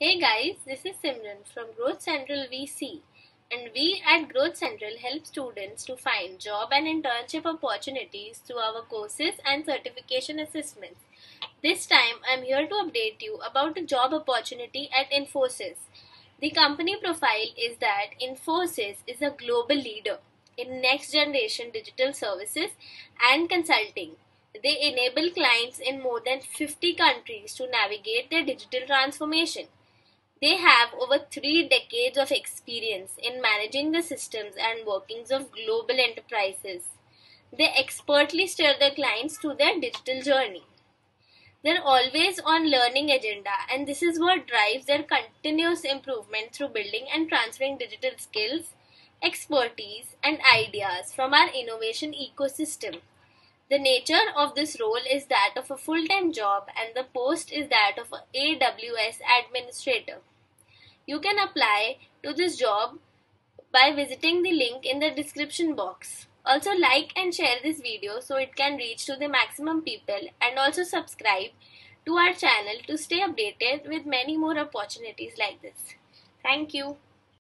Hey guys, this is Simran from Growth Central VC and we at Growth Central help students to find job and internship opportunities through our courses and certification assessments. This time I'm here to update you about a job opportunity at Infosys. The company profile is that Infosys is a global leader in next generation digital services and consulting. They enable clients in more than 50 countries to navigate their digital transformation. They have over three decades of experience in managing the systems and workings of global enterprises. They expertly steer their clients through their digital journey. They're always on learning agenda and this is what drives their continuous improvement through building and transferring digital skills, expertise and ideas from our innovation ecosystem. The nature of this role is that of a full-time job and the post is that of a AWS administrator. You can apply to this job by visiting the link in the description box. Also like and share this video so it can reach to the maximum people and also subscribe to our channel to stay updated with many more opportunities like this. Thank you.